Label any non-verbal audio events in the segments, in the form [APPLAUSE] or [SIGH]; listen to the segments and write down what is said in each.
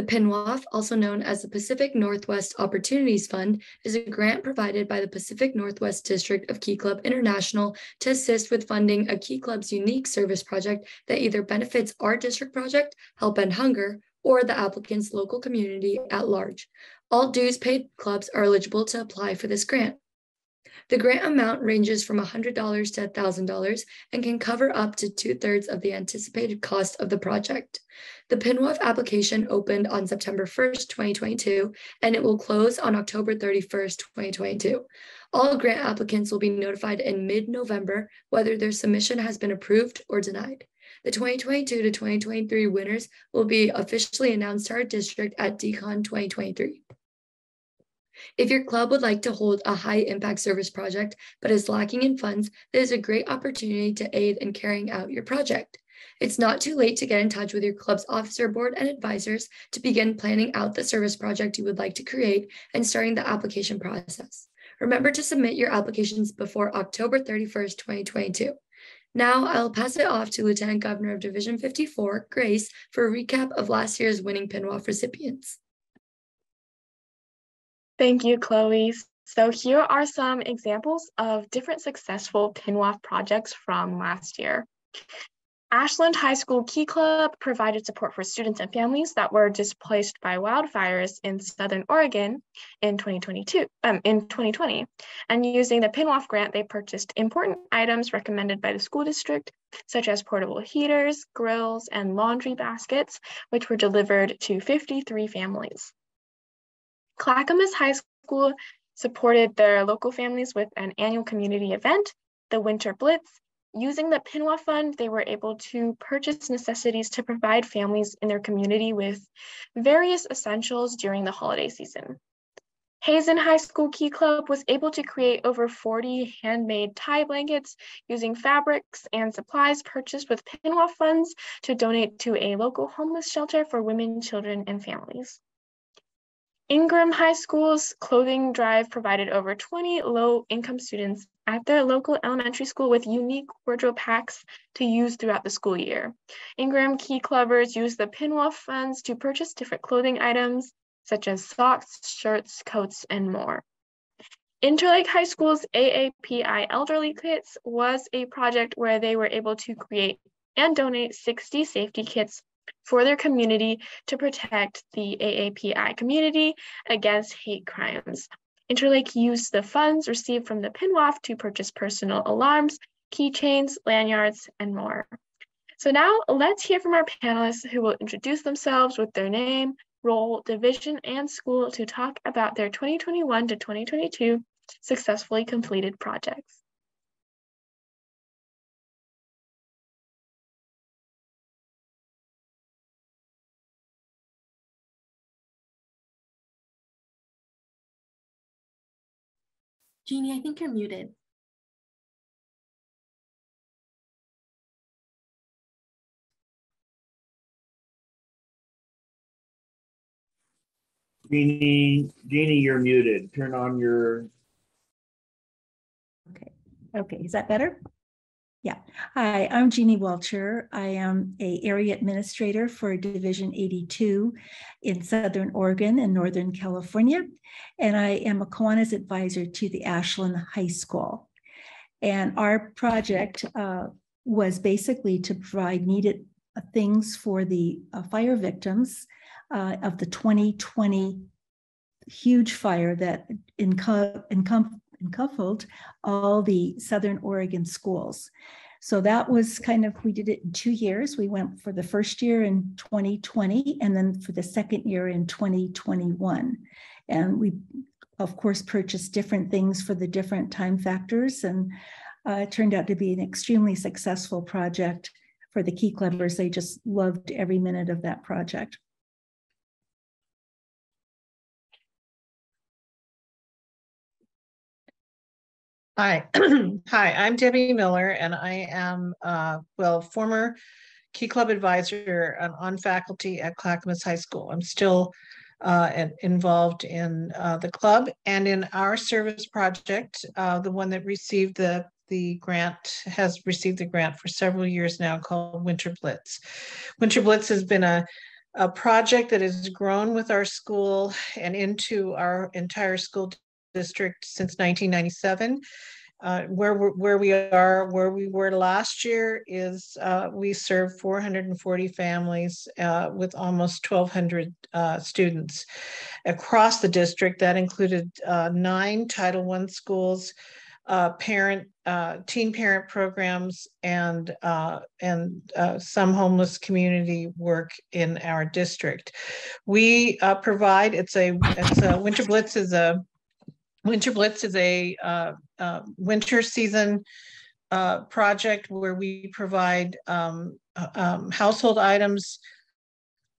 The PNWOF, also known as the Pacific Northwest Opportunities Fund, is a grant provided by the Pacific Northwest District of Key Club International to assist with funding a Key Club's unique service project that either benefits our district project, Help End Hunger, or the applicant's local community at large. All dues paid clubs are eligible to apply for this grant. The grant amount ranges from $100 to $1,000 and can cover up to two thirds of the anticipated cost of the project. The PNWOF application opened on September 1st, 2022, and it will close on October 31st, 2022. All grant applicants will be notified in mid November whether their submission has been approved or denied. The 2022 to 2023 winners will be officially announced to our district at DCON 2023. If your club would like to hold a high impact service project but is lacking in funds, this is a great opportunity to aid in carrying out your project. It's not too late to get in touch with your club's officer board and advisors to begin planning out the service project you would like to create and starting the application process. Remember to submit your applications before October 31st, 2022. Now I'll pass it off to Lieutenant Governor of Division 54, Grace, for a recap of last year's winning PNWOF recipients. Thank you, Chloe. So here are some examples of different successful PNWOF projects from last year. Ashland High School Key Club provided support for students and families that were displaced by wildfires in Southern Oregon in 2022, um, in 2020. And using the PNWOF grant, they purchased important items recommended by the school district, such as portable heaters, grills, and laundry baskets, which were delivered to 53 families. Clackamas High School supported their local families with an annual community event, the Winter Blitz, Using the PNWOF fund, they were able to purchase necessities to provide families in their community with various essentials during the holiday season. Hazen High School Key Club was able to create over 40 handmade tie blankets using fabrics and supplies purchased with PNWOF funds to donate to a local homeless shelter for women, children, and families. Ingraham High School's clothing drive provided over 20 low income students at their local elementary school with unique wardrobe packs to use throughout the school year. Ingraham Key Clubbers use the PNWOF funds to purchase different clothing items such as socks, shirts, coats, and more. Interlake High School's AAPI Elderly Kits was a project where they were able to create and donate 60 safety kits for their community to protect the AAPI community against hate crimes. Interlake used the funds received from the PNWOF to purchase personal alarms, keychains, lanyards, and more. So now let's hear from our panelists who will introduce themselves with their name, role, division, and school to talk about their 2021 to 2022 successfully completed projects. Jeannie, I think you're muted. Jeannie, Jeannie, you're muted. Turn on your. Okay. Okay. Is that better? Yeah. Hi, I'm Jeannie Welcher. I am a area administrator for Division 82 in Southern Oregon and Northern California. And I am a Kiwanis advisor to the Ashland High School. And our project uh, was basically to provide needed things for the uh, fire victims uh, of the 2020 huge fire that encompassed encompassed all the Southern Oregon schools. So that was kind of, we did it in two years. We went for the first year in 2020 and then for the second year in 2021. And we, of course, purchased different things for the different time factors. And uh, it turned out to be an extremely successful project for the Key Clubbers. They just loved every minute of that project. Hi, [CLEARS THROAT] hi, I'm Debbie Miller, and I am, uh, well, former Key Club advisor and on faculty at Clackamas High School. I'm still uh, involved in uh, the club and in our service project, uh, the one that received the the grant has received the grant for several years now called Winter Blitz. Winter Blitz has been a a project that has grown with our school and into our entire school district since 1997. Uh, where where we are, where we were last year is uh, we serve 440 families uh, with almost 1,200 uh, students across the district. That included uh, nine Title I schools, uh, parent teen parent programs, and and some homeless community work in our district. We provide it's a it's a Winter Blitz is a Winter Blitz is a uh, uh, winter season uh, project where we provide um, uh, um, household items,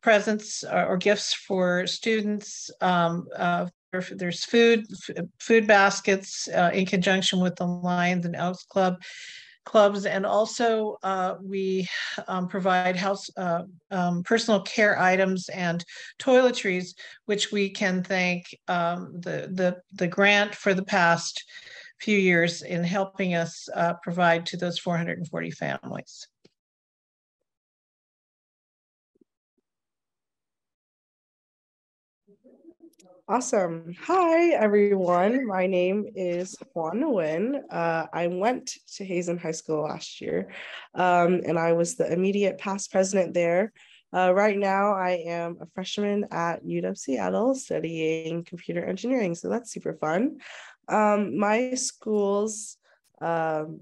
presents, or, or, gifts for students. Um, uh, there's food, food baskets uh, in conjunction with the Lions and Elks Club clubs, and also uh, we um, provide house uh, um, personal care items and toiletries, which we can thank um, the, the, the grant for the past few years in helping us uh, provide to those 440 families. Awesome. Hi, everyone. My name is Juan Nguyen. Uh, I went to Hazen High School last year, um, and I was the immediate past president there. Uh, right now, I am a freshman at UW Seattle studying computer engineering, so that's super fun. Um, my school's um,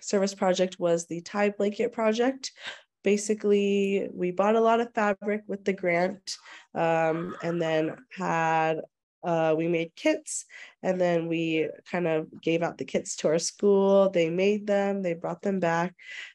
service project was the tie blanket project, basically we bought a lot of fabric with the grant um, and then had uh, we made kits and then we kind of gave out the kits to our school they made them they brought them back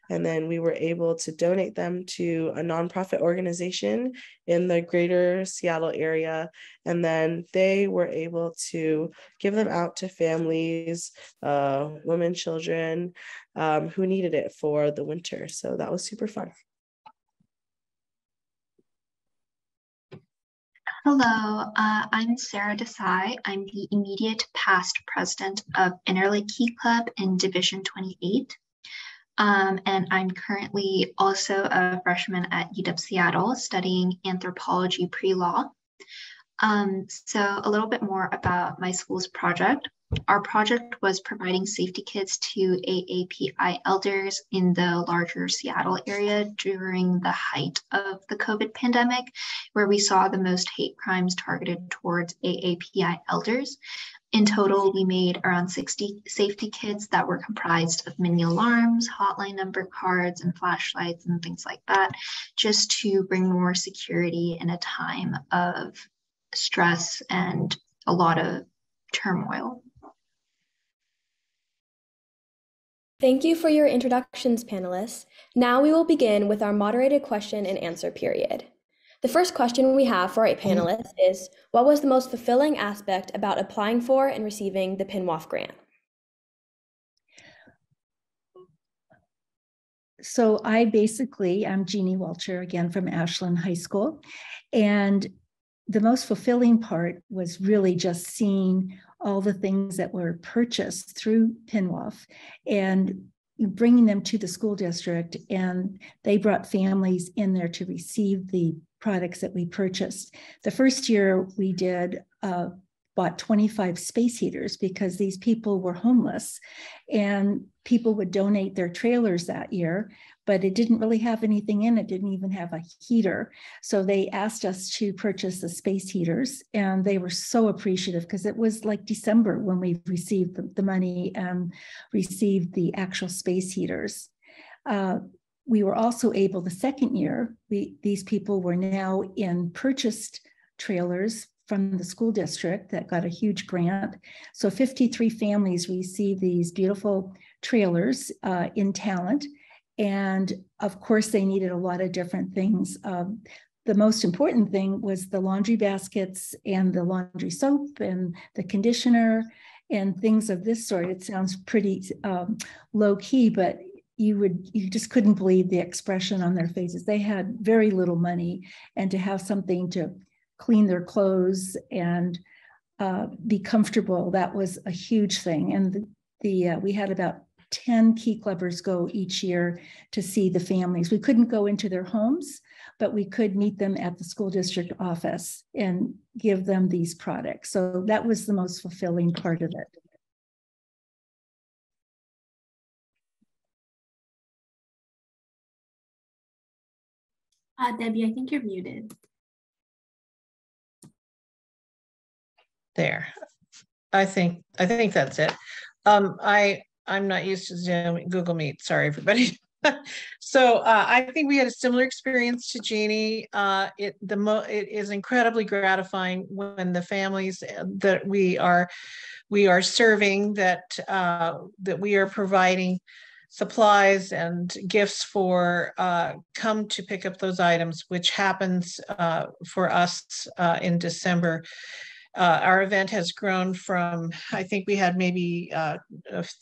and then we were able to donate them to a nonprofit organization in the greater seattle area and then they were able to give them out to families uh, women children um, who needed it for the winter. So that was super fun. Hello, uh, I'm Sarah Desai. I'm the immediate past president of Interlake Key Club in Division 28. Um, and I'm currently also a freshman at UW Seattle studying anthropology pre-law. Um, so a little bit more about my school's project. Our project was providing safety kits to AAPI elders in the larger Seattle area during the height of the COVID pandemic, where we saw the most hate crimes targeted towards AAPI elders. In total, we made around 60 safety kits that were comprised of mini alarms, hotline number cards, and flashlights and things like that, just to bring more security in a time of stress and a lot of turmoil. Thank you for your introductions, panelists. Now we will begin with our moderated question and answer period. The first question we have for our panelists is, what was the most fulfilling aspect about applying for and receiving the PNWOF grant? So I basically, I'm Jeannie Welcher again from Ashland High School. And the most fulfilling part was really just seeing all the things that were purchased through PNWOF and bringing them to the school district. And they brought families in there to receive the products that we purchased. The first year we did uh, bought 25 space heaters because these people were homeless and people would donate their trailers that year but it didn't really have anything in it, didn't even have a heater. So they asked us to purchase the space heaters, and they were so appreciative because it was like December when we received the, the money and received the actual space heaters. Uh, we were also able the second year, we, these people were now in purchased trailers from the school district that got a huge grant. So 53 families received these beautiful trailers uh, in Talent. And of course, they needed a lot of different things. Um, the most important thing was the laundry baskets and the laundry soap and the conditioner and things of this sort. It sounds pretty um, low key, but you would you just couldn't believe the expression on their faces. They had very little money, and to have something to clean their clothes and uh, be comfortable that was a huge thing. And the, the uh, we had about 10 key clubbers go each year to see the families. We couldn't go into their homes, but we could meet them at the school district office and give them these products. So that was the most fulfilling part of it. Uh, Debbie, I think you're muted. There. I think I think that's it. Um, I I'm not used to Zoom, Google Meet. Sorry, everybody. [LAUGHS] so uh, I think we had a similar experience to Jeannie. Uh, it the mo it is incredibly gratifying when the families uh, that we are we are serving that uh, that we are providing supplies and gifts for uh, come to pick up those items, which happens uh, for us in December. Uh, our event has grown from, I think we had maybe uh,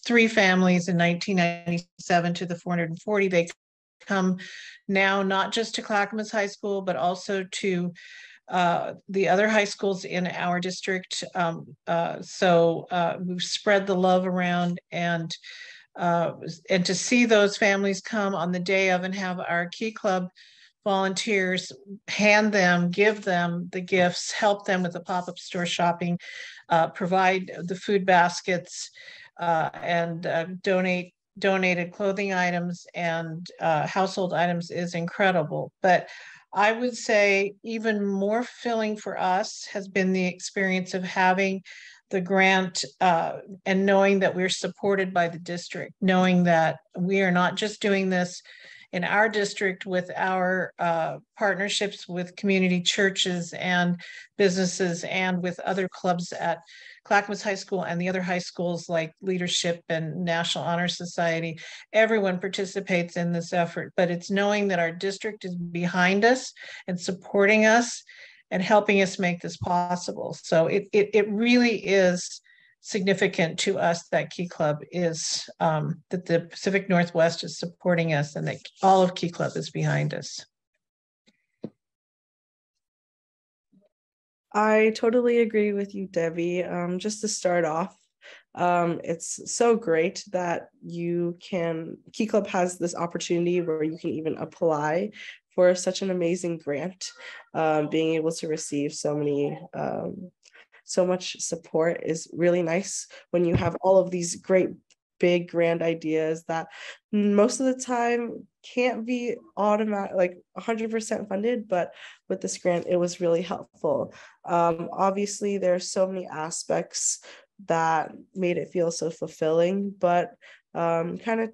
three families in 1997 to the 440. They come now not just to Clackamas High School, but also to uh, the other high schools in our district. Um, uh, so uh, we've spread the love around and uh, and to see those families come on the day of and have our Key Club volunteers hand them, give them the gifts, help them with the pop-up store shopping, uh, provide the food baskets, uh, and uh, donate donated clothing items and uh, household items is incredible. But I would say even more filling for us has been the experience of having the grant uh, and knowing that we're supported by the district, knowing that we are not just doing this in our district with our uh, partnerships with community churches and businesses and with other clubs at Clackamas High School and the other high schools like Leadership and National Honor Society. Everyone participates in this effort, but it's knowing that our district is behind us and supporting us and helping us make this possible. So it, it, it really is significant to us that Key Club is um, that the Pacific Northwest is supporting us and that all of Key Club is behind us. I totally agree with you, Debbie. Um, just to start off, um, it's so great that you can, Key Club has this opportunity where you can even apply for such an amazing grant, um, being able to receive so many, um, so much support is really nice when you have all of these great big grand ideas that most of the time can't be automatic like 100% funded but with this grant it was really helpful. Um, obviously there are so many aspects that made it feel so fulfilling but um, kind of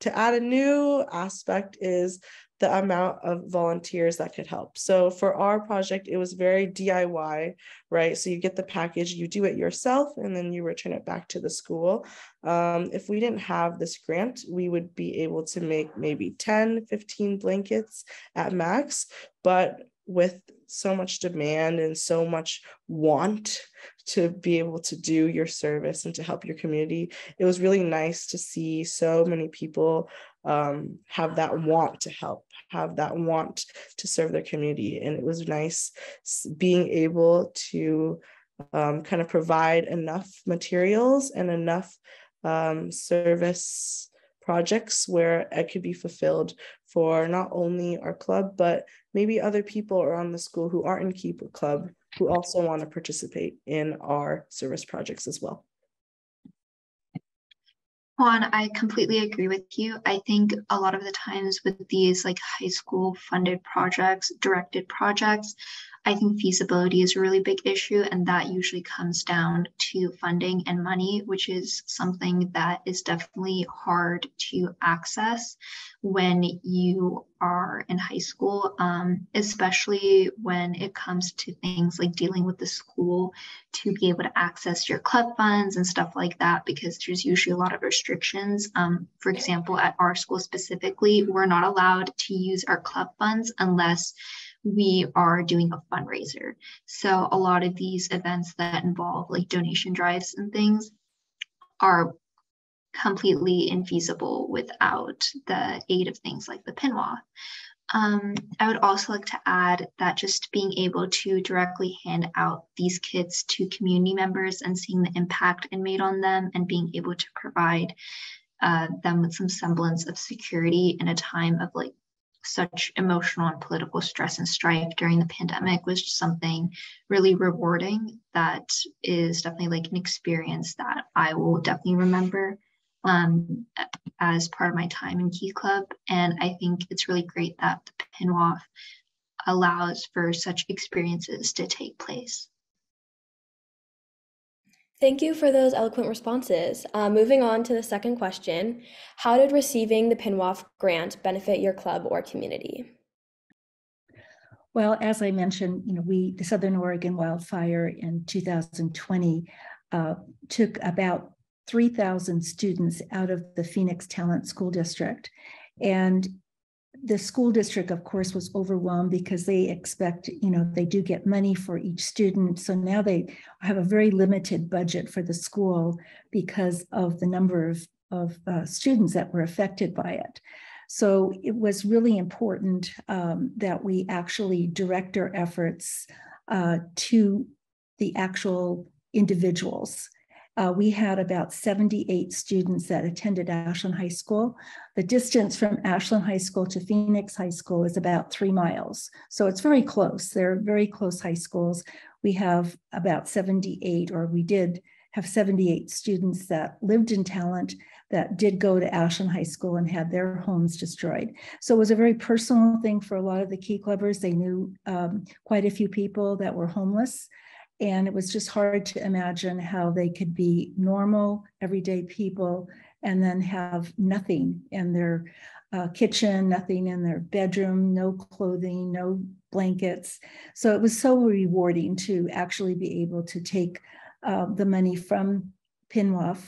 to add a new aspect is the amount of volunteers that could help. So for our project, it was very DIY, right? So you get the package, you do it yourself, and then you return it back to the school. Um, if we didn't have this grant, we would be able to make maybe 10, 15 blankets at max. But with so much demand and so much want to be able to do your service and to help your community, it was really nice to see so many people um, have that want to help, have that want to serve their community. And it was nice being able to um, kind of provide enough materials and enough um, service projects where it could be fulfilled for not only our club, but maybe other people around the school who aren't in Key Club who also want to participate in our service projects as well. Juan, I completely agree with you. I think a lot of the times with these like high school funded projects, directed projects, I think feasibility is a really big issue, and that usually comes down to funding and money, which is something that is definitely hard to access when you are in high school, um, especially when it comes to things like dealing with the school to be able to access your club funds and stuff like that, because there's usually a lot of restrictions. Um, for example, at our school specifically, we're not allowed to use our club funds unless we are doing a fundraiser. So a lot of these events that involve like donation drives and things are completely infeasible without the aid of things like the PNWOF. Um, I would also like to add that just being able to directly hand out these kits to community members and seeing the impact it made on them and being able to provide uh, them with some semblance of security in a time of like such emotional and political stress and strife during the pandemic was just something really rewarding that is definitely like an experience that I will definitely remember um, as part of my time in Key Club. And I think it's really great that the PNWOF allows for such experiences to take place. Thank you for those eloquent responses. Uh, moving on to the second question How did receiving the PNWOF grant benefit your club or community? Well, as I mentioned, you know, we, the Southern Oregon wildfire in 2020 uh, took about 3,000 students out of the Phoenix Talent School District. And the school district, of course, was overwhelmed because they expect, you know, they do get money for each student. So now they have a very limited budget for the school because of the number of, of uh, students that were affected by it. So it was really important um, that we actually direct our efforts uh, to the actual individuals uh, we had about 78 students that attended Ashland High School. The distance from Ashland High School to Phoenix High School is about three miles. So it's very close. They're very close high schools. We have about 78, or we did have 78 students that lived in Talent that did go to Ashland High School and had their homes destroyed. So it was a very personal thing for a lot of the key clubbers. They knew um, quite a few people that were homeless. And it was just hard to imagine how they could be normal, everyday people and then have nothing in their uh, kitchen, nothing in their bedroom, no clothing, no blankets. So it was so rewarding to actually be able to take uh, the money from PNWOF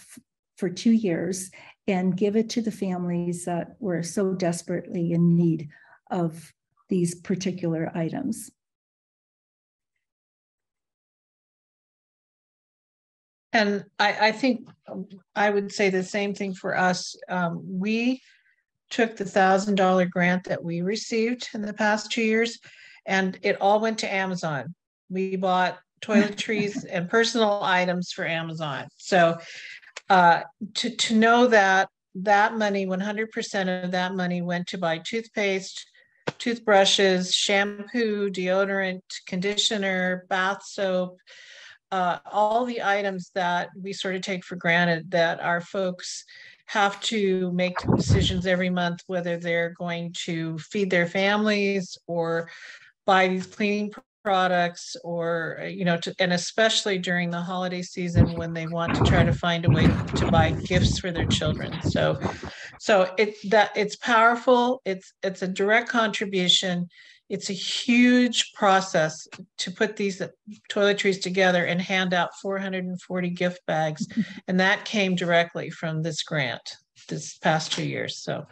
for two years and give it to the families that were so desperately in need of these particular items. And I, I think I would say the same thing for us. Um, we took the thousand dollar grant that we received in the past two years, and it all went to Amazon. We bought toiletries [LAUGHS] and personal items for Amazon. So uh, to to know that that money, 100% of that money went to buy toothpaste, toothbrushes, shampoo, deodorant, conditioner, bath soap, uh, all the items that we sort of take for granted that our folks have to make decisions every month whether they're going to feed their families or buy these cleaning products or you know to, and especially during the holiday season when they want to try to find a way to buy gifts for their children. So so it that it's powerful. It's it's a direct contribution it's a huge process to put these toiletries together and hand out 440 gift bags. [LAUGHS] and that came directly from this grant this past two years. So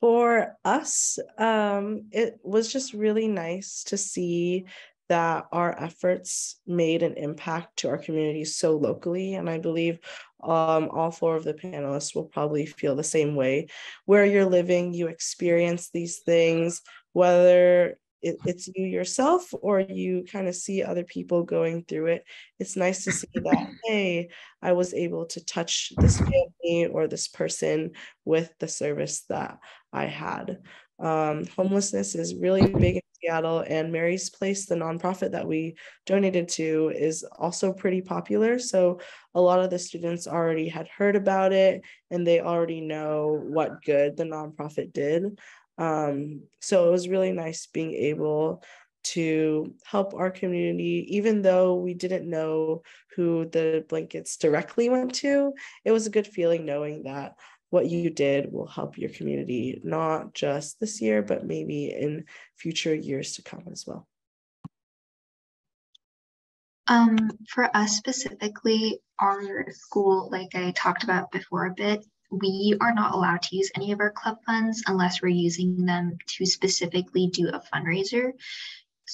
for us, um, it was just really nice to see that our efforts made an impact to our community so locally. And I believe um, all four of the panelists will probably feel the same way. Where you're living, you experience these things, whether it, it's you yourself or you kind of see other people going through it. It's nice to see that, [CLEARS THROAT] hey, I was able to touch this family or this person with the service that I had. Um, homelessness is really big in Seattle, and Mary's Place, the nonprofit that we donated to, is also pretty popular. So a lot of the students already had heard about it and they already know what good the nonprofit did. Um, so it was really nice being able to help our community, even though we didn't know who the blankets directly went to. It was a good feeling knowing that what you did will help your community, not just this year, but maybe in future years to come as well. Um, for us specifically, our school, like I talked about before a bit, we are not allowed to use any of our club funds unless we're using them to specifically do a fundraiser.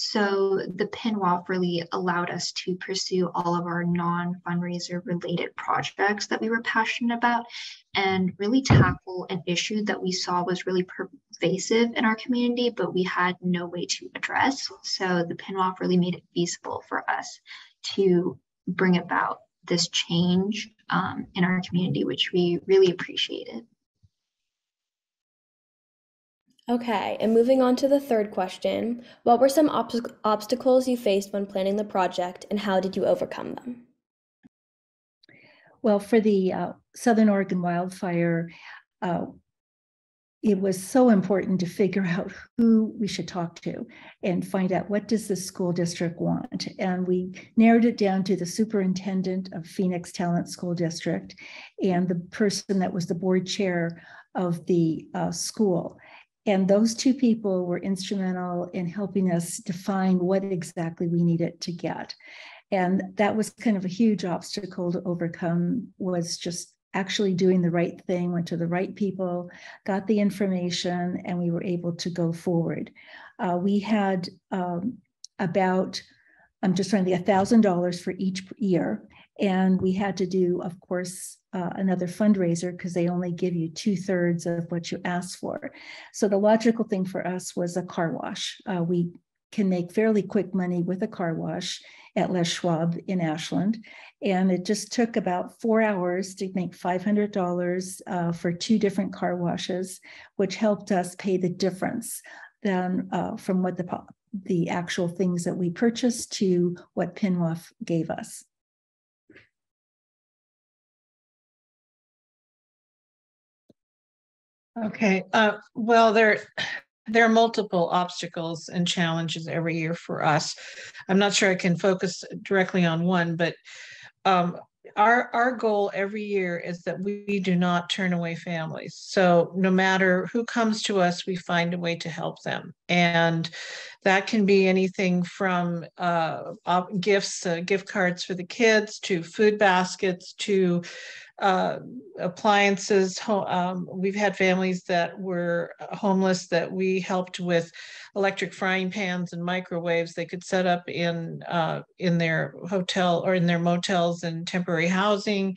So the PNWOF really allowed us to pursue all of our non-fundraiser related projects that we were passionate about and really tackle an issue that we saw was really pervasive in our community, but we had no way to address. So the PNWOF really made it feasible for us to bring about this change um, in our community, which we really appreciated. Okay, and moving on to the third question. What were some obst- obstacles you faced when planning the project and how did you overcome them? Well, for the uh, Southern Oregon wildfire, uh, it was so important to figure [LAUGHS] out who we should talk to and find out what does the school district want and we narrowed it down to the superintendent of Phoenix Talent school district and the person that was the board chair of the uh, school and those two people were instrumental in helping us define what exactly we needed to get and that was kind of a huge obstacle to overcome was just actually doing the right thing, went to the right people, got the information, and we were able to go forward. Uh, we had um, about, I'm just trying to thousand dollars for each year. And we had to do, of course, uh, another fundraiser because they only give you two thirds of what you ask for. So the logical thing for us was a car wash. Uh, we can make fairly quick money with a car wash at Les Schwab in Ashland. And it just took about four hours to make $500 uh, for two different car washes, which helped us pay the difference than, uh, from what the, the actual things that we purchased to what PNWOF gave us. Okay, uh, well, there, there are multiple obstacles and challenges every year for us. I'm not sure I can focus directly on one, but um, our our goal every year is that we do not turn away families. So no matter who comes to us, we find a way to help them, and that can be anything from uh, gifts, uh, gift cards for the kids, to food baskets, to uh, appliances. Um, we've had families that were homeless that we helped with electric frying pans and microwaves they could set up in uh, in their hotel or in their motels and temporary housing.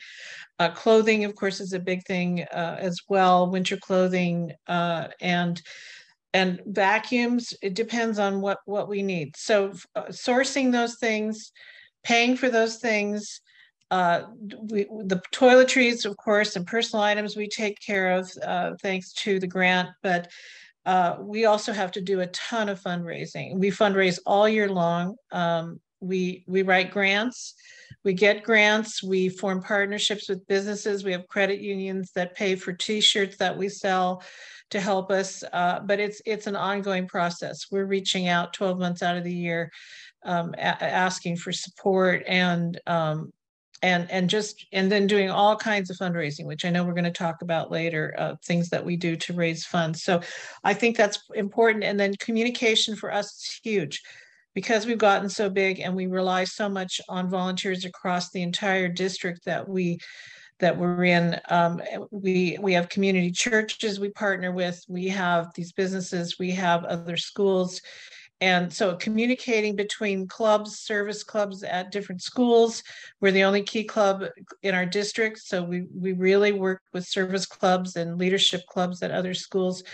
Uh, clothing, of course, is a big thing uh, as well. Winter clothing uh, and and vacuums. It depends on what what we need. So uh, sourcing those things, paying for those things uh, we, the toiletries, of course, and personal items we take care of uh, thanks to the grant, but uh, we also have to do a ton of fundraising. We fundraise all year long. Um, we we write grants, we get grants, we form partnerships with businesses. We have credit unions that pay for T-shirts that we sell to help us. Uh, but it's it's an ongoing process. We're reaching out 12 months out of the year, um, asking for support and um, and and just and then doing all kinds of fundraising which i know we're going to talk about later uh, things that we do to raise funds. So i think that's important and then communication for us is huge. Because we've gotten so big and we rely so much on volunteers across the entire district that we that we're in um, we we have community churches we partner with we have these businesses we have other schools and so communicating between clubs, service clubs at different schools. We're the only key club in our district. So we, we really work with service clubs and leadership clubs at other schools.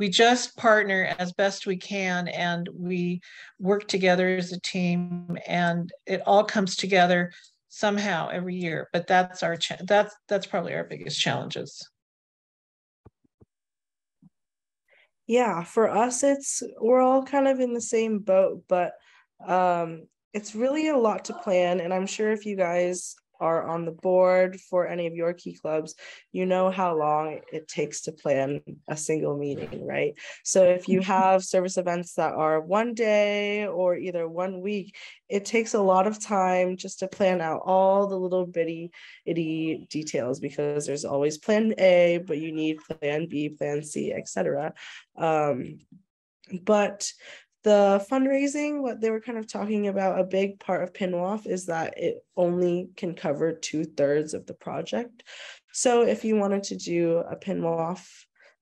We just partner as best we can and we work together as a team and it all comes together somehow every year. But that's our, that's, that's probably our biggest challenges. Yeah for us it's we're all kind of in the same boat but um it's really a lot to plan and i'm sure if you guys are on the board for any of your key clubs, you know how long it takes to plan a single meeting, right? So if you mm-hmm. have service events that are one day or either one week, it takes a lot of time just to plan out all the little bitty itty details because there's always plan A, but you need plan B, plan C, etc. Um, but the fundraising, what they were kind of talking about, a big part of PNWOF is that it only can cover two thirds of the project. So if you wanted to do a PNWOF,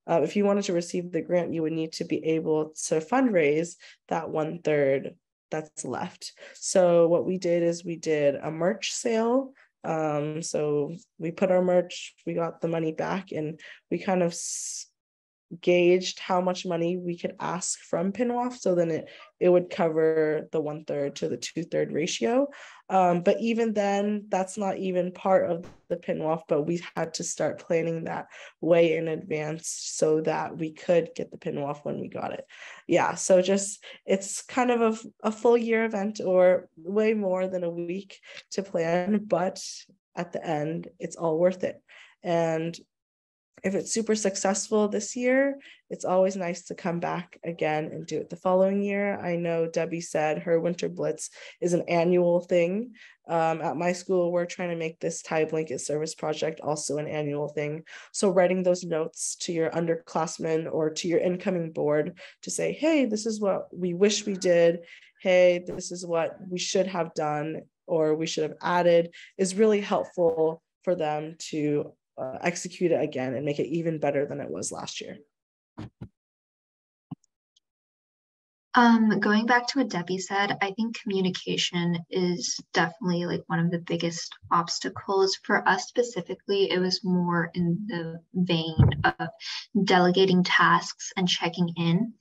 uh, if you wanted to receive the grant, you would need to be able to fundraise that one third that's left. So what we did is we did a merch sale. Um, so we put our merch, we got the money back, and we kind of gauged how much money we could ask from PNWOF. So then it, it would cover the one third to the two third ratio. Um, but even then, that's not even part of the PNWOF, but we had to start planning that way in advance so that we could get the PNWOF when we got it. Yeah, so just it's kind of a, a full year event or way more than a week to plan, but at the end, it's all worth it. And if it's super successful this year, it's always nice to come back again and do it the following year. I know Debbie said her Winter Blitz is an annual thing. Um, at my school, we're trying to make this tie blanket service project also an annual thing. So writing those notes to your underclassmen or to your incoming board to say, hey, this is what we wish we did. Hey, this is what we should have done or we should have added is really helpful for them to uh, execute it again and make it even better than it was last year. Um, going back to what Debbie said, I think communication is definitely like one of the biggest obstacles for us specifically. It was more in the vein of delegating tasks and checking in.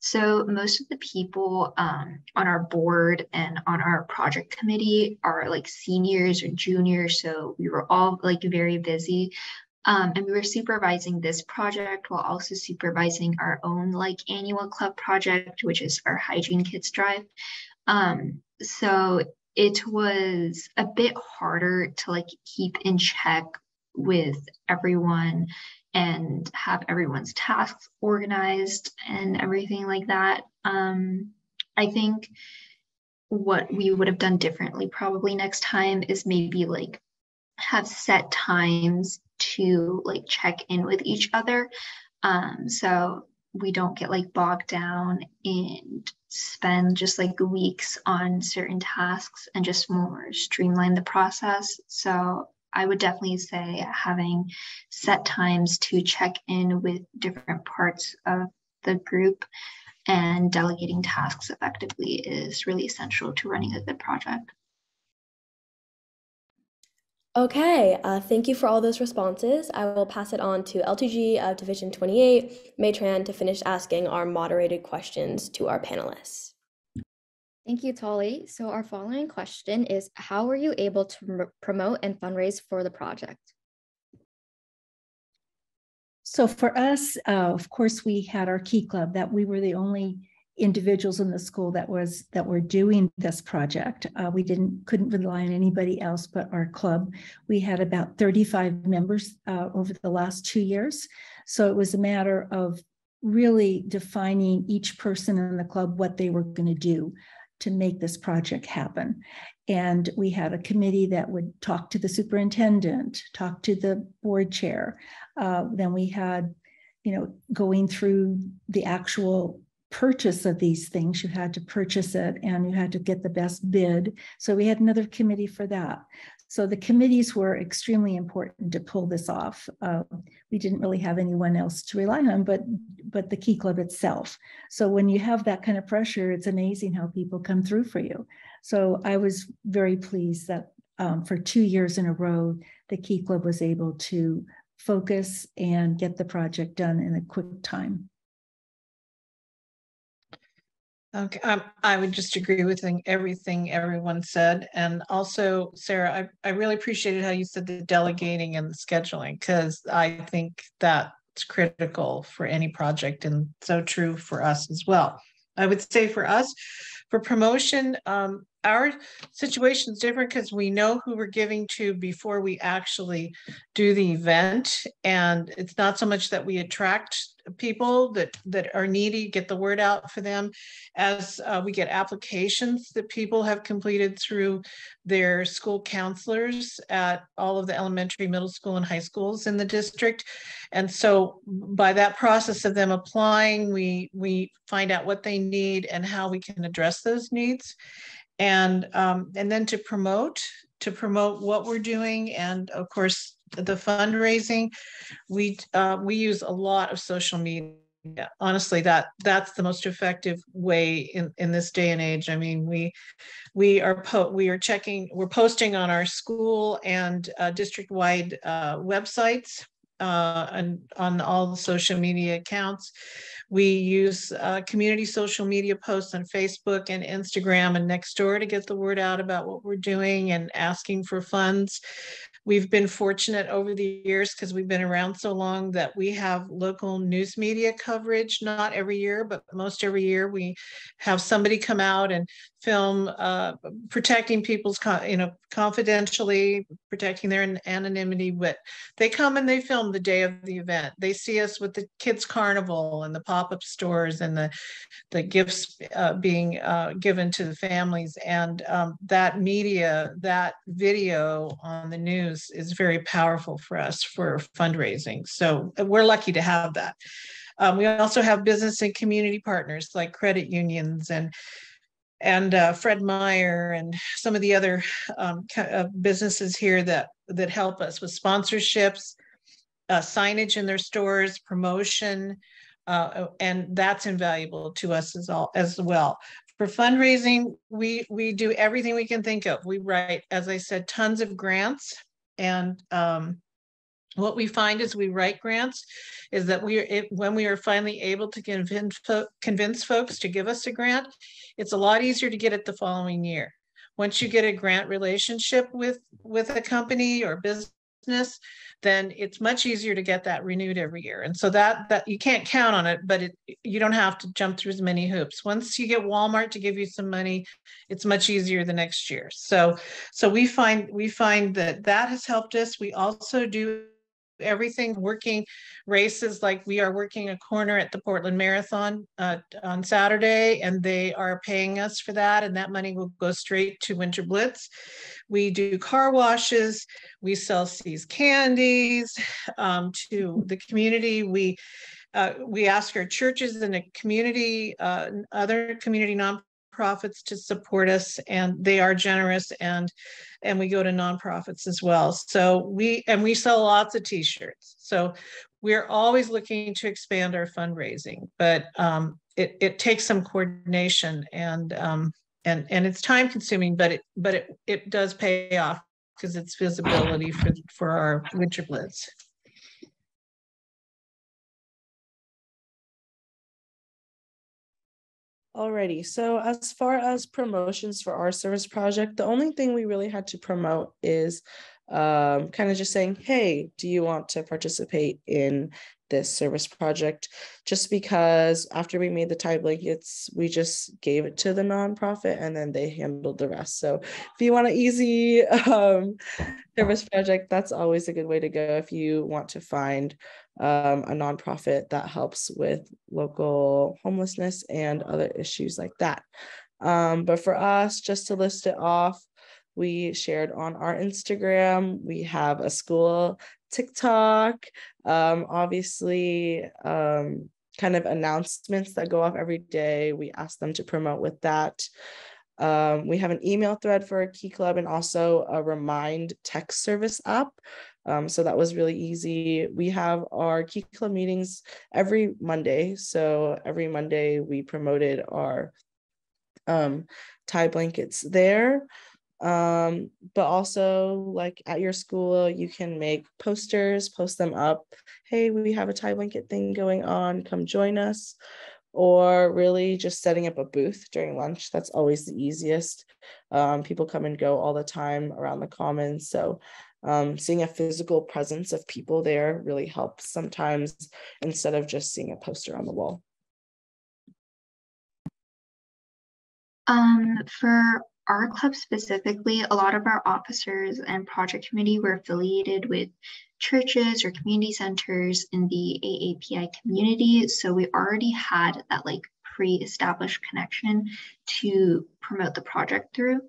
So most of the people um, on our board and on our project committee are like seniors or juniors. So we were all like very busy. Um, and we were supervising this project while also supervising our own like annual club project, which is our hygiene kits drive. Um, so it was a bit harder to like keep in check with everyone and have everyone's tasks organized and everything like that. Um, I think what we would have done differently probably next time is maybe like have set times to like check in with each other. Um, so we don't get like bogged down and spend just like weeks on certain tasks and just more streamline the process. So I would definitely say having set times to check in with different parts of the group and delegating tasks effectively is really essential to running a good project. Okay, uh, thank you for all those responses. I will pass it on to LTG of Division 28, Matran, to finish asking our moderated questions to our panelists. Thank you, Tolly. So our following question is, how were you able to promote and fundraise for the project? So for us, uh, of course, we had our Key Club that we were the only individuals in the school that was that were doing this project. Uh, we didn't couldn't rely on anybody else but our club. We had about 35 members uh, over the last two years, so it was a matter of really defining each person in the club what they were going to do to make this project happen. And we had a committee that would talk to the superintendent, talk to the board chair. Uh, then we had, you know, going through the actual purchase of these things. You had to purchase it and you had to get the best bid. So we had another committee for that. So the committees were extremely important to pull this off. Uh, we didn't really have anyone else to rely on, but but the Key Club itself. So when you have that kind of pressure, it's amazing how people come through for you. So I was very pleased that um, for two years in a row, the Key Club was able to focus and get the project done in a quick time. Okay, um, I would just agree with everything everyone said. And also, Sarah, I, I really appreciated how you said the delegating and the scheduling, because I think that's critical for any project and so true for us as well. I would say for us, for promotion, um, our situation is different because we know who we're giving to before we actually do the event. And it's not so much that we attract people that, that are needy, get the word out for them, as uh, we get applications that people have completed through their school counselors at all of the elementary, middle school, and high schools in the district. And so by that process of them applying, we, we find out what they need and how we can address those needs and um, and then to promote to promote what we're doing and of course the fundraising we uh, we use a lot of social media. Honestly that that's the most effective way in in this day and age. I mean we we are po- we are checking we're posting on our school and uh, district wide uh, websites uh, and on all the social media accounts. We use uh, community social media posts on Facebook and Instagram and Nextdoor to get the word out about what we're doing and asking for funds. We've been fortunate over the years because we've been around so long that we have local news media coverage, not every year, but most every year. We have somebody come out and film uh, protecting people's, you know, confidentially, protecting their anonymity. But they come and they film the day of the event. They see us with the kids' carnival and the pop up stores and the, the gifts uh, being uh, given to the families. And um, that media, that video on the news is, is very powerful for us for fundraising. So uh, we're lucky to have that. Um, we also have business and community partners like credit unions and and uh, Fred Meyer and some of the other um, uh, businesses here that that help us with sponsorships, uh, signage in their stores, promotion, uh, and that's invaluable to us as all as well. For fundraising we we do everything we can think of. We write as i said tons of grants and um, what we find as we write grants is that we are it, when we are finally able to convince convince folks to give us a grant, it's a lot easier to get it the following year. Once you get a grant relationship with with a company or business then it's much easier to get that renewed every year. And so that that you can't count on it, but it you don't have to jump through as many hoops. Once you get Walmart to give you some money, it's much easier the next year. So so we find we find that that has helped us. We also do everything working races like we are working a corner at the Portland Marathon uh, on Saturday, and they are paying us for that, and that money will go straight to Winter Blitz. We do car washes, we sell See's candies um, to the community. We uh, we ask our churches and the community, uh, other community non nonprofits to support us and they are generous and and we go to nonprofits as well. So we and we sell lots of t-shirts. So we're always looking to expand our fundraising but um, it, it takes some coordination and um, and and it's time consuming but it but it, it does pay off because it's visibility for for our winter blitz Alrighty, so as far as promotions for our service project, the only thing we really had to promote is um, kind of just saying, hey, do you want to participate in this service project? Just because after we made the tie blankets, we just gave it to the nonprofit and then they handled the rest. So if you want an easy um, service project, that's always a good way to go if you want to find um, a nonprofit that helps with local homelessness and other issues like that. Um, but for us, just to list it off, we shared on our Instagram. We have a school TikTok, um, obviously, um, kind of announcements that go off every day. We ask them to promote with that. Um, we have an email thread for a Key Club and also a Remind text service app um, so that was really easy. We have our Key Club meetings every Monday. So every Monday we promoted our um, tie blankets there. Um, but also like at your school, you can make posters, post them up. Hey, we have a tie blanket thing going on. Come join us or really just setting up a booth during lunch. That's always the easiest. Um, people come and go all the time around the commons. So um, seeing a physical presence of people there really helps sometimes instead of just seeing a poster on the wall. Um, for our club specifically, a lot of our officers and project committee were affiliated with churches or community centers in the AAPI community. So we already had that like pre-established connection to promote the project through.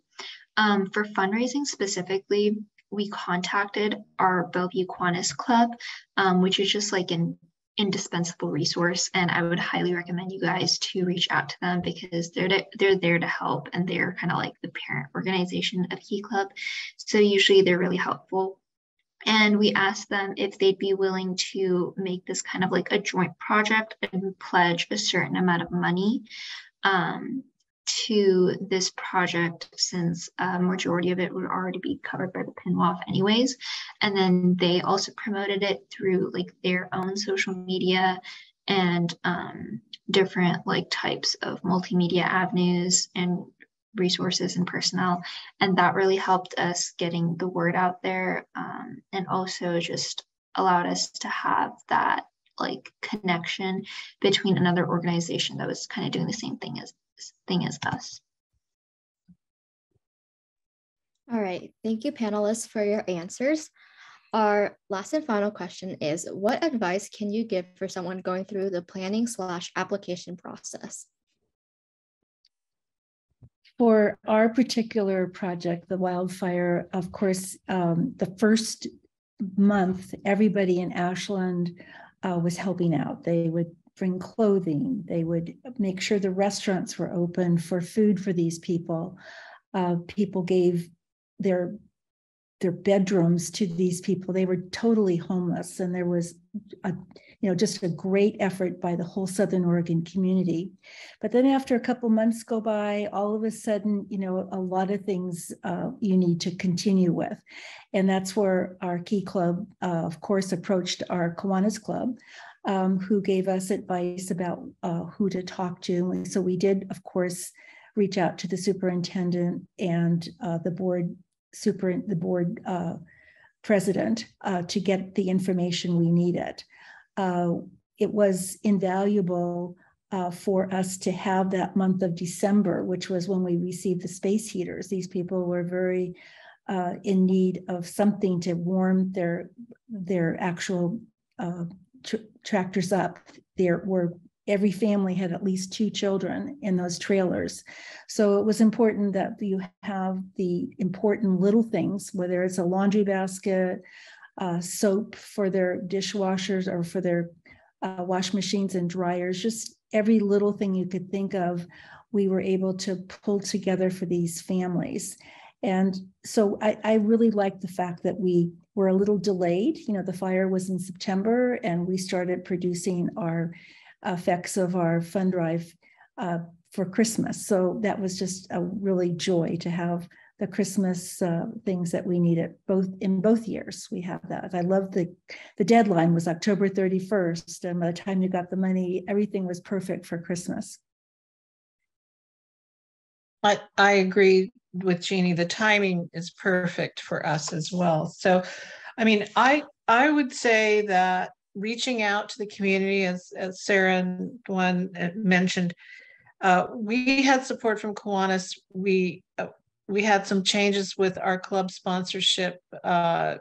Um, for fundraising specifically, we contacted our Bellevue Kiwanis Club, um, which is just like an indispensable resource. And I would highly recommend you guys to reach out to them because they're to, they're there to help and they're kind of like the parent organization of Key Club. So usually they're really helpful. And we asked them if they'd be willing to make this kind of like a joint project and pledge a certain amount of money um, to this project since a majority of it would already be covered by the PNWOF anyways. And then they also promoted it through like their own social media and um, different like types of multimedia avenues and resources and personnel. And that really helped us getting the word out there um, and also just allowed us to have that like connection between another organization that was kind of doing the same thing as thing as us. All right, thank you panelists for your answers. Our last and final question is, what advice can you give for someone going through the planning slash application process? For our particular project, the wildfire, of course, um, the first month, everybody in Ashland uh, was helping out. They would bring clothing. They would make sure the restaurants were open for food for these people. Uh, people gave their their bedrooms to these people. They were totally homeless, and there was a you know just a great effort by the whole Southern Oregon community. But then after a couple months go by, all of a sudden, you know, a lot of things uh, you need to continue with, and that's where our Key Club, uh, of course, approached our Kiwanis Club. Um, who gave us advice about uh, who to talk to. so we did, of course, reach out to the superintendent and uh, the board super the board uh, president uh, to get the information we needed. Uh, it was invaluable uh, for us to have that month of December, which was when we received the space heaters. These people were very uh, in need of something to warm their their actual uh, tr tractors up. There were every family had at least two children in those trailers. So it was important that you have the important little things, whether it's a laundry basket, uh, soap for their dishwashers or for their uh, wash machines and dryers, just every little thing you could think of, we were able to pull together for these families. And so I, I really like the fact that we were a little delayed. You know, the fire was in September and we started producing our effects of our fund drive uh, for Christmas. So that was just a really joy to have the Christmas uh, things that we needed both in both years. We have that. I love the the deadline was October 31st, and by the time you got the money, everything was perfect for Christmas. I I agree with Jeannie. The timing is perfect for us as well. So, I mean, I I would say that reaching out to the community, as, as Sarah and Juan uh, mentioned, uh, we had support from Kiwanis. We uh, we had some changes with our club sponsorship uh,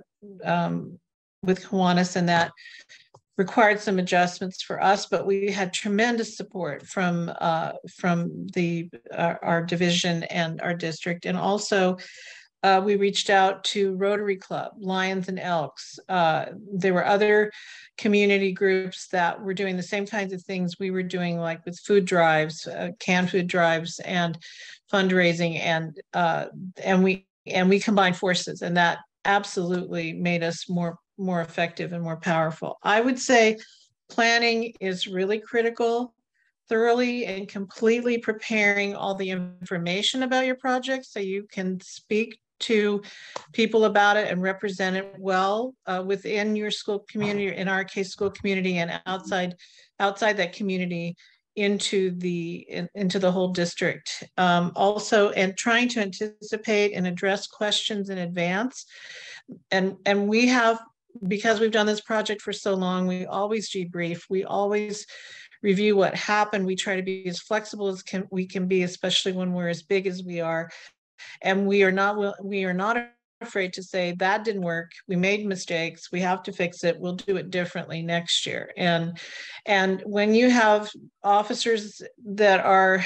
um, with Kiwanis, and that required some adjustments for us. But we had tremendous support from uh, from the uh, our division and our district, and also uh, we reached out to Rotary Club, Lions and Elks. Uh, there were other community groups that were doing the same kinds of things we were doing, like with food drives, uh, canned food drives, and fundraising, and uh, and we and we combined forces, and that absolutely made us more more effective and more powerful. I would say planning is really critical thoroughly and completely preparing all the information about your project so you can speak to people about it and represent it well uh, within your school community, in our case, school community, and outside outside that community into the in, into the whole district. Um, also, and trying to anticipate and address questions in advance. And and we have because we've done this project for so long, we always debrief. We always review what happened. We try to be as flexible as can, we can be, especially when we're as big as we are, and we are not we are not afraid to say that didn't work. We made mistakes. We have to fix it. We'll do it differently next year. And and when you have officers that are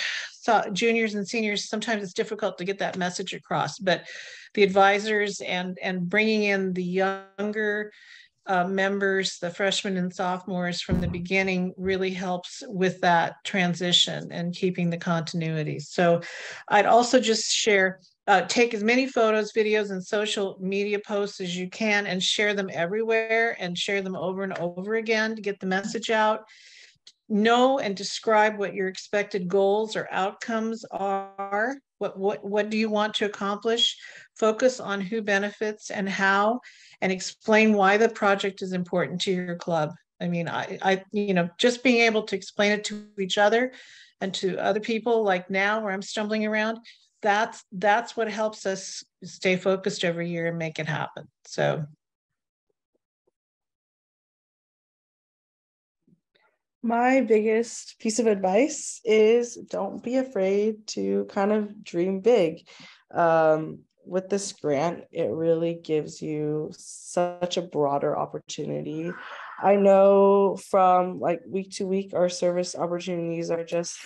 juniors and seniors sometimes it's difficult to get that message across. But the advisors and and bringing in the younger uh, members, the freshmen and sophomores from the beginning really helps with that transition and keeping the continuity. So I'd also just share, uh, take as many photos, videos, and social media posts as you can and share them everywhere and share them over and over again to get the message out know and describe what your expected goals or outcomes are. What, what, what do you want to accomplish? Focus on who benefits and how, and explain why the project is important to your club. I mean, I, I, you know, just being able to explain it to each other and to other people, like now where I'm stumbling around, that's that's what helps us stay focused every year and make it happen. So My biggest piece of advice is don't be afraid to kind of dream big. Um, with this grant, it really gives you such a broader opportunity. I know from like week to week, our service opportunities are just,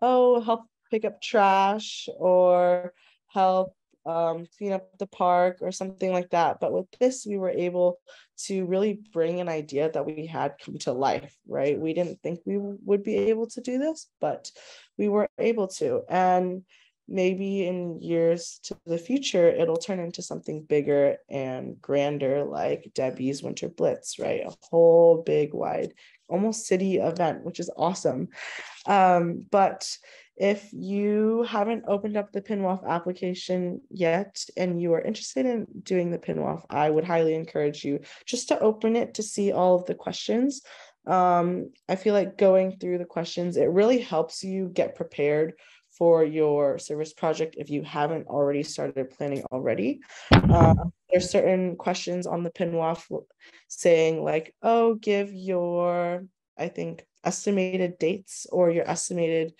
oh, help pick up trash or help um, clean up the park or something like that. But with this, we were able to really bring an idea that we had come to life, right? We didn't think we would be able to do this, but we were able to. And maybe in years to the future, it'll turn into something bigger and grander, like Debbie's Winter Blitz, right? A whole big, wide, almost city event, which is awesome. Um, but if you haven't opened up the PNWOF application yet and you are interested in doing the PNWOF, I would highly encourage you just to open it to see all of the questions. Um, I feel like going through the questions, it really helps you get prepared for your service project if you haven't already started planning already. Uh, there's certain questions on the PNWOF saying like, oh, give your, I think, estimated dates or your estimated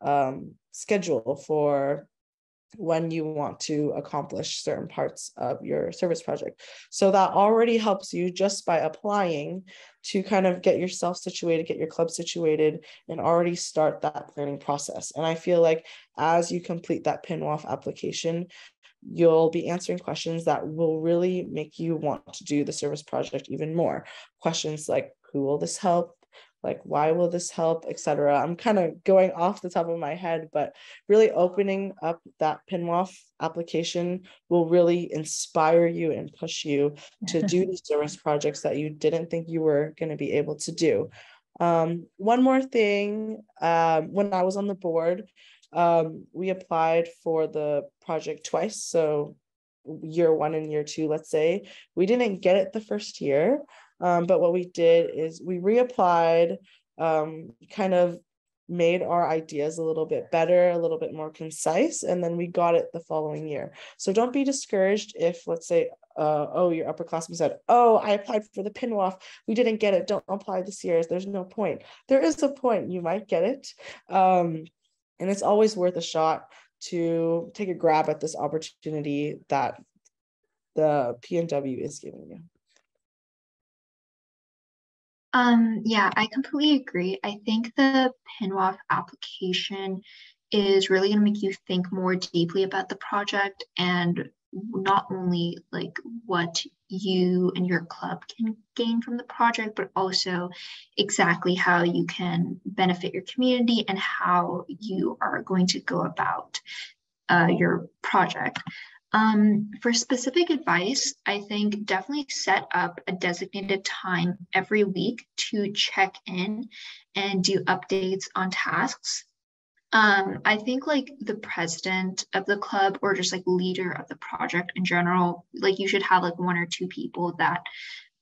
um, schedule for when you want to accomplish certain parts of your service project. So that already helps you just by applying to kind of get yourself situated, get your club situated, and already start that planning process. And I feel like as you complete that PNWOF application, you'll be answering questions that will really make you want to do the service project even more. Questions like who will this help? Like why will this help? etc i'm kind of going off the top of my head but really opening up that PNWOF application will really inspire you and push you to do [LAUGHS] these service projects that you didn't think you were going to be able to do. Um, one more thing um, when i was on the board um, we applied for the project twice so year one and year two let's say. We didn't get it the first year um, but what we did is we reapplied, um, kind of made our ideas a little bit better, a little bit more concise, and then we got it the following year. So don't be discouraged if, let's say, uh, oh, your upperclassman said, oh, I applied for the PNWOF, we didn't get it, don't apply this year. There's no point. There is a point, you might get it. Um, and it's always worth a shot to take a grab at this opportunity that the PNW is giving you. Um, yeah, I completely agree. I think the PNWOF application is really going to make you think more deeply about the project and not only like what you and your club can gain from the project, but also exactly how you can benefit your community and how you are going to go about uh, your project. Um, for specific advice, I think definitely set up a designated time every week to check in and do updates on tasks. Um, I think like the president of the club or just like leader of the project in general, like you should have like one or two people that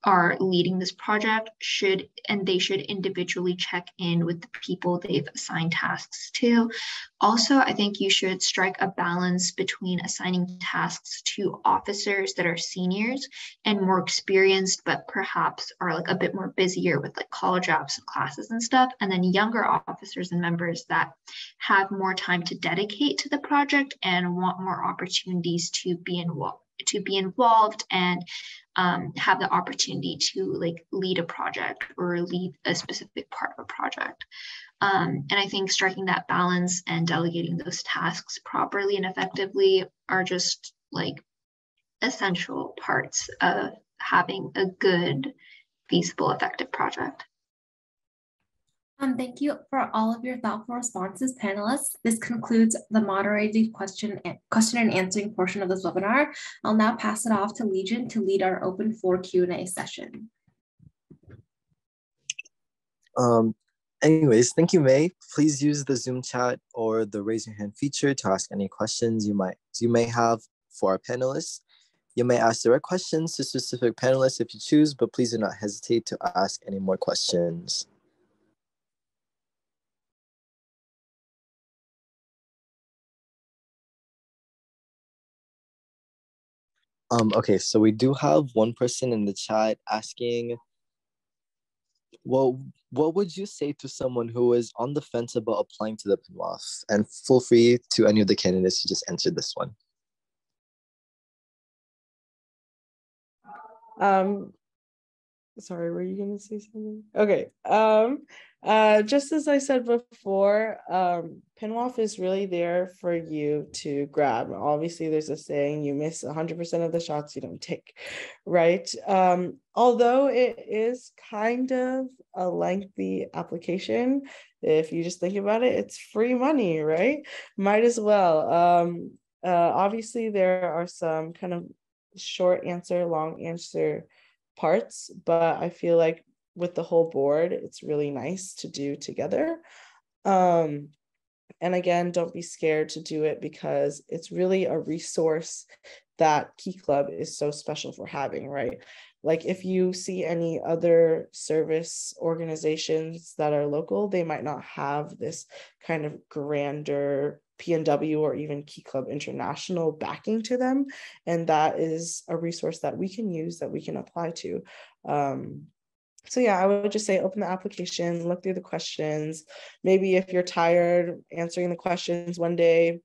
are leading this project should and they should individually check in with the people they've assigned tasks to. Also i think you should strike a balance between assigning tasks to officers that are seniors and more experienced but perhaps are like a bit more busier with like college apps and classes and stuff and then younger officers and members that have more time to dedicate to the project and want more opportunities to be involved to be involved and um, have the opportunity to like lead a project or lead a specific part of a project. Um, and I think striking that balance and delegating those tasks properly and effectively are just like essential parts of having a good, feasible, effective project. Um, thank you for all of your thoughtful responses, panelists. This concludes the moderated question and, question and answering portion of this webinar. I'll now pass it off to Legion to lead our open floor Q&A session. Um, Anyways, thank you, May. Please use the Zoom chat or the raise your hand feature to ask any questions you might you may have for our panelists. You may ask direct questions to specific panelists if you choose, but please do not hesitate to ask any more questions. Um, okay, so we do have one person in the chat asking, well, what would you say to someone who is on the fence about applying to the PNWOF? And feel free to any of the candidates to just answer this one. Um, sorry, were you gonna say something? Okay. Um, uh, just as I said before, um, PNWOF is really there for you to grab. Obviously, there's a saying you miss 100% of the shots you don't take, right? Um, although it is kind of a lengthy application, if you just think about it, it's free money, right? Might as well. Um, uh, obviously, there are some kind of short answer, long answer parts, but I feel like with the whole board, it's really nice to do together. Um, and again, don't be scared to do it because it's really a resource that Key Club is so special for having, right? Like if you see any other service organizations that are local, they might not have this kind of grander PNW or even Key Club International backing to them. And that is a resource that we can use that we can apply to. Um, so yeah, I would just say open the application, look through the questions. Maybe if you're tired answering the questions one day,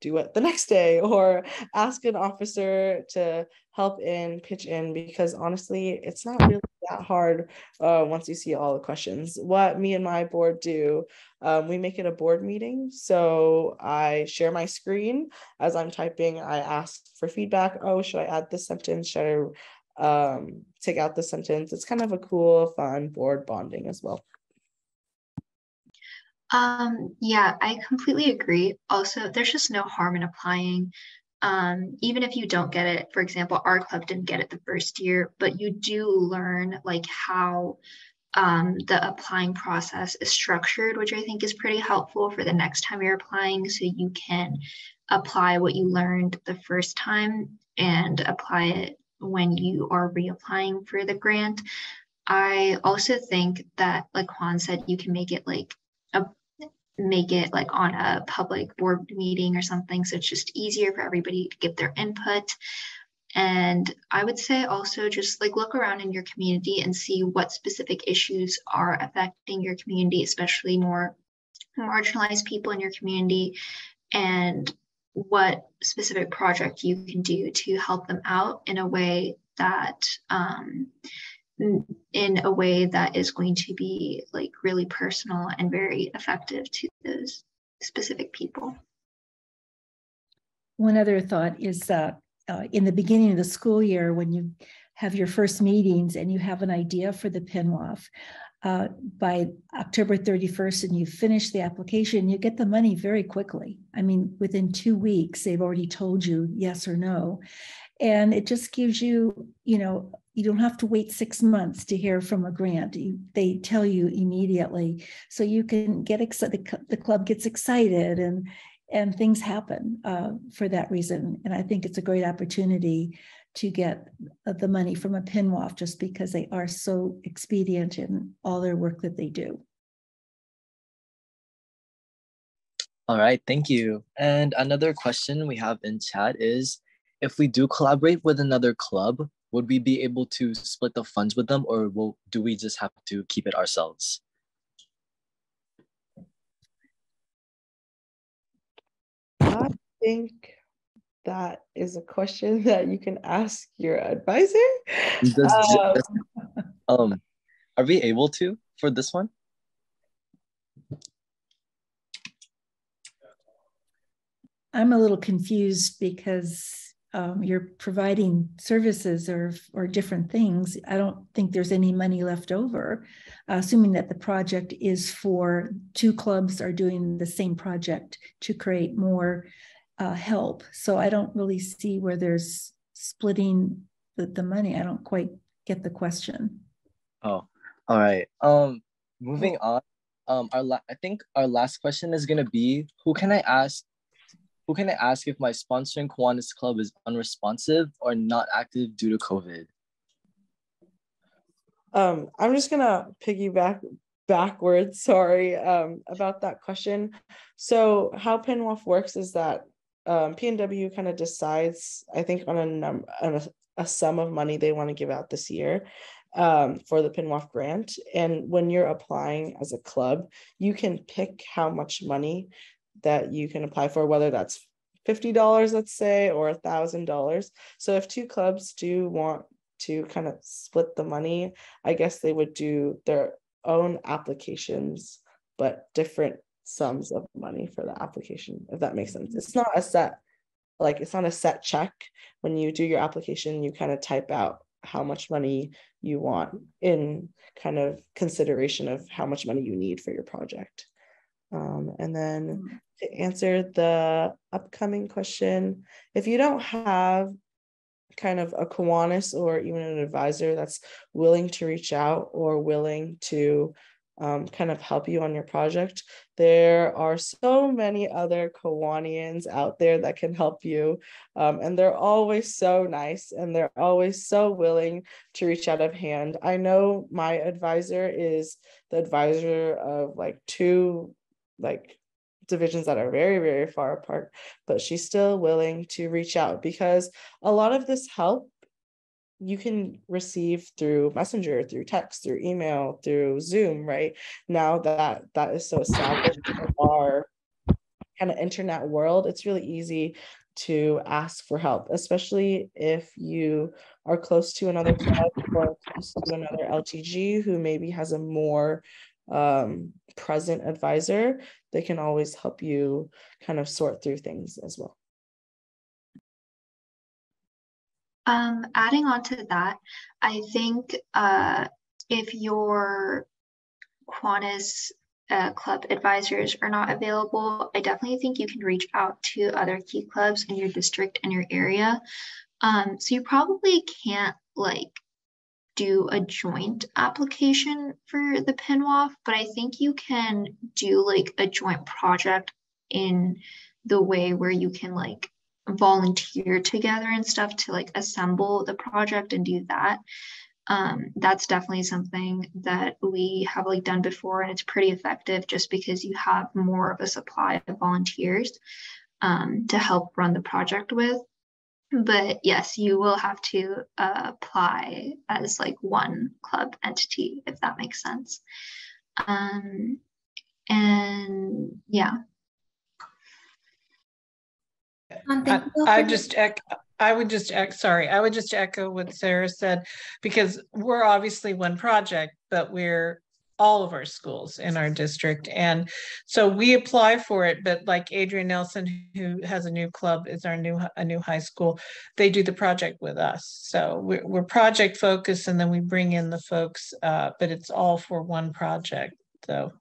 do it the next day [LAUGHS] or ask an officer to help in pitch in because honestly it's not really that hard uh, once you see all the questions. What me and my board do um, we make it a board meeting. So i share my screen. As i'm typing i ask for feedback. Oh should i add this sentence? Should i um, take out the sentence? It's kind of a cool fun board bonding as well um, yeah, I completely agree. Also, there's just no harm in applying. Um, even if you don't get it, for example, our club didn't get it the first year, but you do learn like how um, the applying process is structured, which I think is pretty helpful for the next time you're applying. So you can apply what you learned the first time and apply it when you are reapplying for the grant. I also think that, like Juan said, you can make it like make it like on a public board meeting or something. So it's just easier for everybody to give their input. And I would say also just like look around in your community and see what specific issues are affecting your community, especially more marginalized people in your community, and what specific project you can do to help them out in a way that um, in a way that is going to be like really personal and very effective to those specific people. One other thought is that uh, in the beginning of the school year, when you have your first meetings and you have an idea for the PNWOF, uh, by October 31st and you finish the application, you get the money very quickly. I mean, within two weeks, they've already told you yes or no. And it just gives you, you know, you don't have to wait six months to hear from a grant. You, they tell you immediately, so you can get excited. The, club gets excited, and and things happen uh, for that reason. And I think it's a great opportunity to get the money from a PNWOF just because they are so expedient in all their work that they do. All right, thank you. And another question we have in chat is if we do collaborate with another club, would we be able to split the funds with them or will, do we just have to keep it ourselves? I think that is a question [LAUGHS] that you can ask your advisor. Does, um, um, are we able to for this one? I'm a little confused because um, you're providing services or or different things, I don't think there's any money left over, uh, assuming that the project is for two clubs are doing the same project to create more uh, help. So I don't really see where there's splitting the, the money. I don't quite get the question. Oh, all right. Um, moving on. um, our la- I think our last question is gonna be who can I ask? Who can I ask if my sponsoring Kiwanis Club is unresponsive or not active due to COVID? Um, I'm just gonna piggyback backwards, sorry, um, about that question. So how PNWAF works is that um, PNW kind of decides, I think, on a number, on a, a sum of money they want to give out this year um, for the PNWAF grant. And when you're applying as a club, you can pick how much money that you can apply for, whether that's $50, let's say, or $1,000. So if two clubs do want to kind of split the money, I guess they would do their own applications, but different sums of money for the application, if that makes sense. It's not a set, like it's not a set check. When you do your application, you kind of type out how much money you want in kind of consideration of how much money you need for your project. Um, and then to answer the upcoming question, if you don't have kind of a Kiwanis or even an advisor that's willing to reach out or willing to um, kind of help you on your project. There are so many other Kiwanians out there that can help you. Um, and they're always so nice and they're always so willing to reach out of hand. I know my advisor is the advisor of like two like divisions that are very, very far apart, but she's still willing to reach out because a lot of this help you can receive through messenger through text through email through zoom right? Now that that is so established in our kind of internet world it's really easy to ask for help especially if you are close to another club or close to another ltg who maybe has a more um, present advisor they can always help you kind of sort through things as well Um, adding on to that, I think uh, if your Kiwanis uh, club advisors are not available, I definitely think you can reach out to other key clubs in your district and your area. Um, so you probably can't like do a joint application for the PNWAF, but I think you can do like a joint project in the way where you can like volunteer together and stuff to like assemble the project and do that. Um, that's definitely something that we have like done before and it's pretty effective just because you have more of a supply of volunteers um, to help run the project with but yes you will have to uh, apply as like one club entity if that makes sense. Um, and yeah. Um, I, I just echo, I would just echo, sorry, I would just echo what Sarah said because we're obviously one project, but we're all of our schools in our district. And so we apply for it, but like Adrian Nelson, who has a new club, is our new a new high school, they do the project with us. So we're, we're project focused and then we bring in the folks, uh, but it's all for one project. So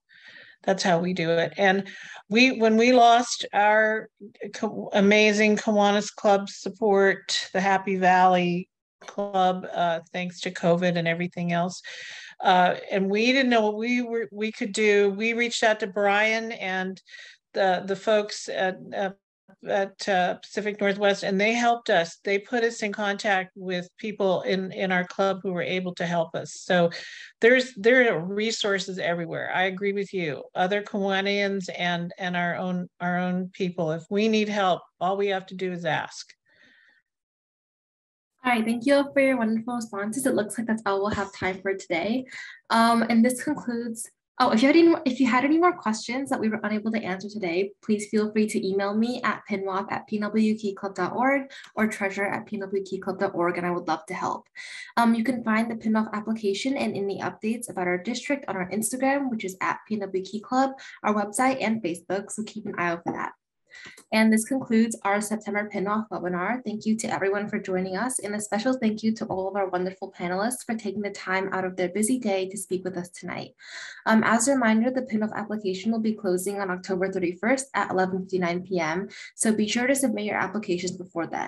that's how we do it. And we, when we lost our amazing Kiwanis Club support, the Happy Valley Club, uh, thanks to COVID and everything else, uh, and we didn't know what we were we could do. We reached out to Brian and the the folks at, at at uh, Pacific Northwest, and they helped us. They put us in contact with people in in our club who were able to help us. So there's there are resources everywhere. I agree with you. Other Kiwanians and and our own our own people. If we need help, all we have to do is ask. All right, thank you for your wonderful responses. It looks like that's all we'll have time for today. Um, and this concludes Oh, if you had any if you had any more questions that we were unable to answer today, please feel free to email me at pinwap at pnwkeyclub.org or treasure at pnwkeyclub.org, and I would love to help. Um, you can find the PNWAF application and any updates about our district on our Instagram, which is at pnwkeyclub, our website, and Facebook, so keep an eye out for that. And this concludes our September Pinoff webinar. Thank you to everyone for joining us and a special thank you to all of our wonderful panelists for taking the time out of their busy day to speak with us tonight. Um, as a reminder, the Pinoff application will be closing on October 31st at 11.59 p.m. So be sure to submit your applications before then.